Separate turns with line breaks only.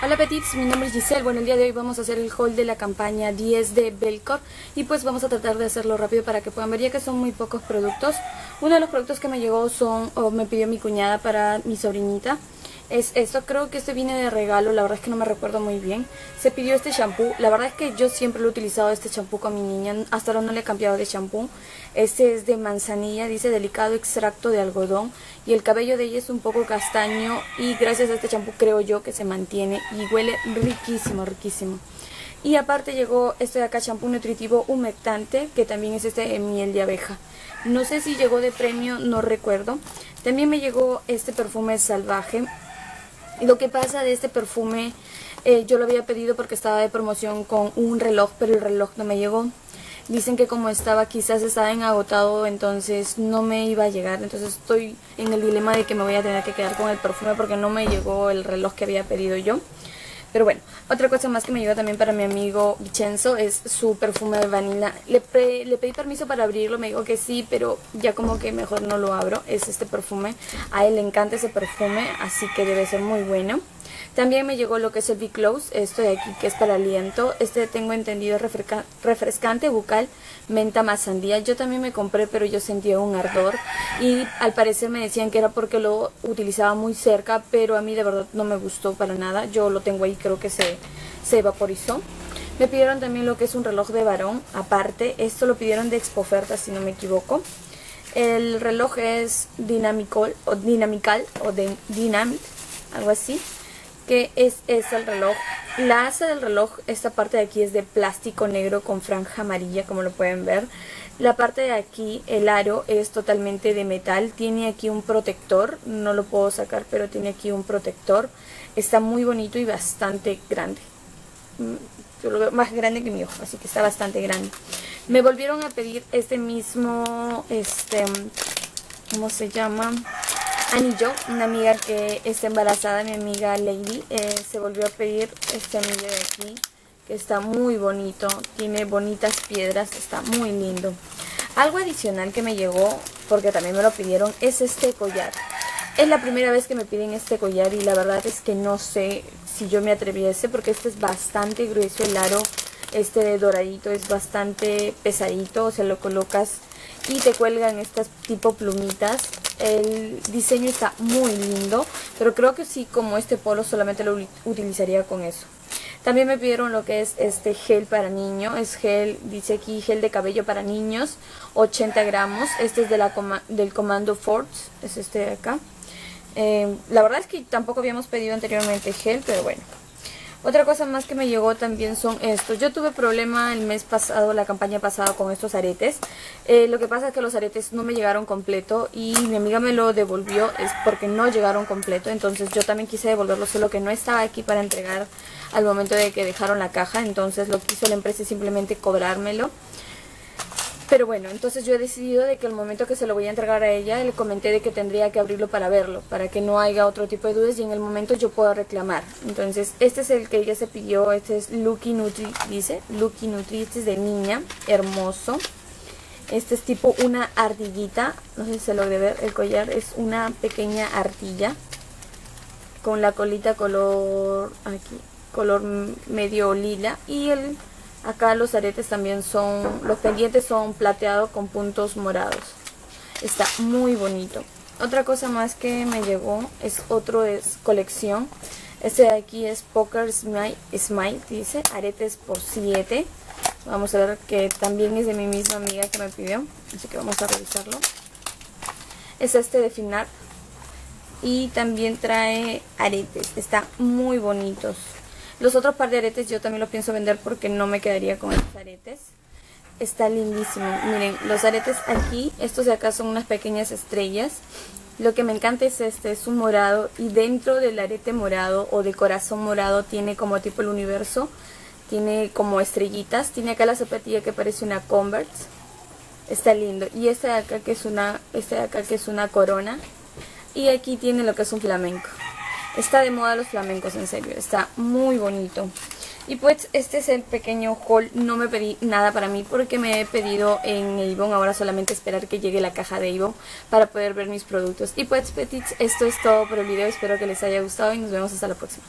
Hola Petits, mi nombre es Giselle. Bueno, el día de hoy vamos a hacer el haul de la campaña 10 de Belcor y pues vamos a tratar de hacerlo rápido para que puedan ver ya que son muy pocos productos. Uno de los productos que me llegó son, o me pidió mi cuñada para mi sobrinita es esto. Creo que este viene de regalo, la verdad es que no me recuerdo muy bien. Se pidió este shampoo. La verdad es que yo siempre lo he utilizado este shampoo con mi niña. Hasta ahora no le he cambiado de shampoo. Este es de manzanilla, dice delicado extracto de algodón. Y el cabello de ella es un poco castaño. Y gracias a este shampoo creo yo que se mantiene. Y huele riquísimo, riquísimo. Y aparte llegó este de acá, shampoo nutritivo humectante, que también es este miel de abeja. No sé si llegó de premio, no recuerdo. También me llegó este perfume salvaje, lo que pasa de este perfume, eh, yo lo había pedido porque estaba de promoción con un reloj, pero el reloj no me llegó. Dicen que como estaba quizás estaba en agotado, entonces no me iba a llegar. Entonces estoy en el dilema de que me voy a tener que quedar con el perfume porque no me llegó el reloj que había pedido yo. Pero bueno, otra cosa más que me llegó también para mi amigo Vincenzo es su perfume de vanilla. Le, le pedí permiso para abrirlo, me dijo que sí, pero ya como que mejor no lo abro. Es este perfume. A él le encanta ese perfume, así que debe ser muy bueno. También me llegó lo que es el B-Close, esto de aquí que es para aliento. Este tengo entendido refrescante bucal, menta más sandía. Yo también me compré, pero yo sentía un ardor. Y al parecer me decían que era porque lo utilizaba muy cerca, pero a mí de verdad no me gustó para nada. Yo lo tengo ahí, creo que se, se evaporizó. Me pidieron también lo que es un reloj de varón, aparte. Esto lo pidieron de Expo Oferta, si no me equivoco. El reloj es dinamical o dinamical o de dynamic, algo así que es, es el reloj. La asa del reloj, esta parte de aquí es de plástico negro con franja amarilla, como lo pueden ver. La parte de aquí, el aro, es totalmente de metal. Tiene aquí un protector, no lo puedo sacar, pero tiene aquí un protector. Está muy bonito y bastante grande. Mm, yo lo veo más grande que mi ojo, así que está bastante grande. Me volvieron a pedir este mismo, este, ¿cómo se llama? Anillo. Una amiga que está embarazada, mi amiga Lady, eh, se volvió a pedir este anillo de aquí, que está muy bonito, tiene bonitas piedras, está muy lindo. Algo adicional que me llegó, porque también me lo pidieron, es este collar. Es la primera vez que me piden este collar y la verdad es que no sé si yo me atreviese porque este es bastante grueso, el aro este doradito es bastante pesadito, o sea lo colocas y te cuelgan estas tipo plumitas el diseño está muy lindo, pero creo que sí, como este polo solamente lo utilizaría con eso. También me pidieron lo que es este gel para niño, es gel, dice aquí gel de cabello para niños, 80 gramos, este es de la del Comando Force, es este de acá. Eh, la verdad es que tampoco habíamos pedido anteriormente gel, pero bueno, otra cosa más que me llegó también son estos. Yo tuve problema el mes pasado, la campaña pasada con estos aretes. Eh, lo que pasa es que los aretes no me llegaron completo y mi amiga me lo devolvió es porque no llegaron completo. Entonces yo también quise devolverlo, solo que no estaba aquí para entregar al momento de que dejaron la caja. Entonces lo que hizo la empresa es simplemente cobrármelo. Pero bueno, entonces yo he decidido de que el momento que se lo voy a entregar a ella, le comenté de que tendría que abrirlo para verlo, para que no haya otro tipo de dudas y en el momento yo pueda reclamar. Entonces, este es el que ella se pidió, este es Lucky Nutri, dice, Lucky Nutri, este es de niña, hermoso. Este es tipo una ardillita, no sé si se lo debe ver, el collar es una pequeña ardilla con la colita color, aquí, color medio lila y el Acá los aretes también son, los pendientes son plateados con puntos morados. Está muy bonito. Otra cosa más que me llegó es otro es colección. Este de aquí es Poker Smile, Smile dice, aretes por 7. Vamos a ver que también es de mi misma amiga que me pidió. Así que vamos a revisarlo. Es este de Finart. Y también trae aretes. Está muy bonitos. Los otros par de aretes yo también los pienso vender porque no me quedaría con estos aretes. Está lindísimo. Miren, los aretes aquí, estos de acá son unas pequeñas estrellas. Lo que me encanta es este, es un morado y dentro del arete morado o de corazón morado tiene como tipo el universo. Tiene como estrellitas. Tiene acá la zapatilla que parece una Converse. Está lindo. Y este acá que es una, este de acá que es una corona. Y aquí tiene lo que es un flamenco. Está de moda los flamencos, en serio. Está muy bonito. Y pues este es el pequeño haul. No me pedí nada para mí porque me he pedido en Avon. Ahora solamente esperar que llegue la caja de Avon para poder ver mis productos. Y pues petits, esto es todo por el video. Espero que les haya gustado y nos vemos hasta la próxima.